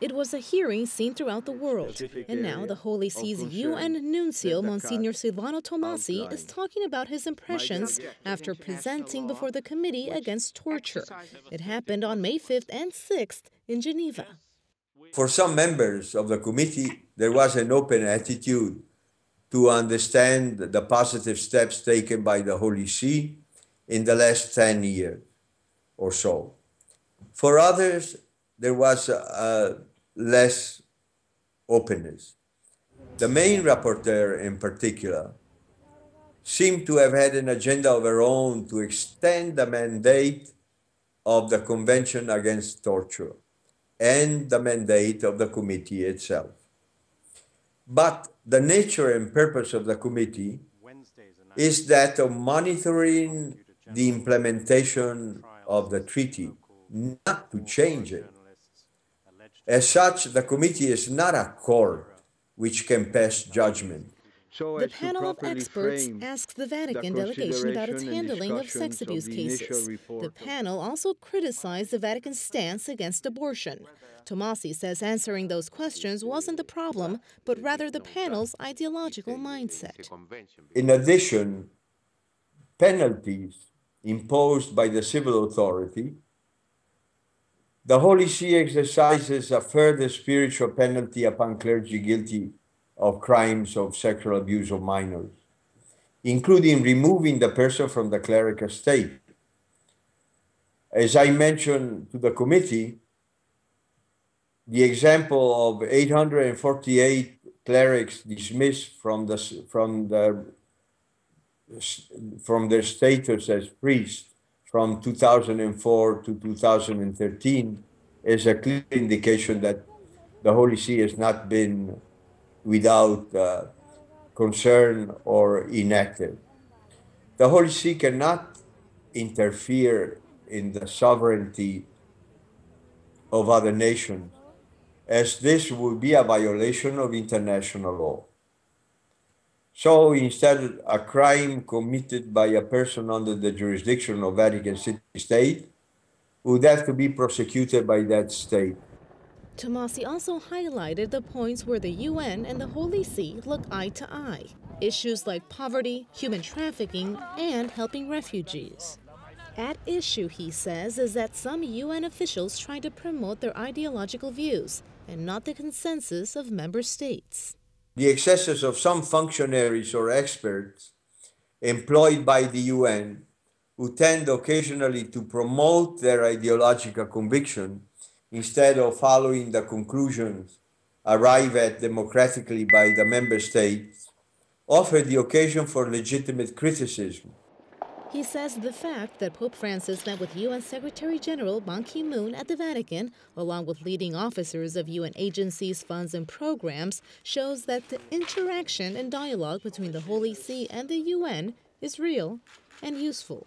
It was a hearing seen throughout the world. And now the Holy See's UN nuncio, Monsignor Silvano Tomasi, is talking about his impressions after presenting before the Committee Against Torture. It happened on May 5th and 6th in Geneva. For some members of the committee, there was an open attitude to understand the positive steps taken by the Holy See in the last 10 years or so. For others, there was a, less openness. The main rapporteur, in particular, seemed to have had an agenda of her own to extend the mandate of the Convention Against Torture and the mandate of the committee itself. But the nature and purpose of the committee is that of monitoring the implementation of the treaty, not to change it. As such, the committee is not a court which can pass judgment. So the panel of experts asked the Vatican the delegation about its handling of sex abuse cases. The panel also criticized the Vatican's stance against abortion. Tomasi says answering those questions wasn't the problem, but rather the panel's ideological mindset. In addition, penalties imposed by the civil authority the Holy See exercises a further spiritual penalty upon clergy guilty of crimes of sexual abuse of minors, including removing the person from the clerical state. As I mentioned to the committee, the example of 848 clerics dismissed from the from the from their status as priests from 2004 to 2013 is a clear indication that the Holy See has not been without uh, concern or inactive. The Holy See cannot interfere in the sovereignty of other nations, as this would be a violation of international law. So instead, a crime committed by a person under the jurisdiction of Vatican City State would have to be prosecuted by that state. Tomasi also highlighted the points where the UN and the Holy See look eye to eye. Issues like poverty, human trafficking, and helping refugees. At issue, he says, is that some UN officials try to promote their ideological views and not the consensus of member states the excesses of some functionaries or experts employed by the UN who tend occasionally to promote their ideological conviction instead of following the conclusions arrived at democratically by the member states offer the occasion for legitimate criticism. He says the fact that Pope Francis met with UN Secretary General Ban Ki moon at the Vatican, along with leading officers of UN agencies, funds, and programs, shows that the interaction and dialogue between the Holy See and the UN is real and useful.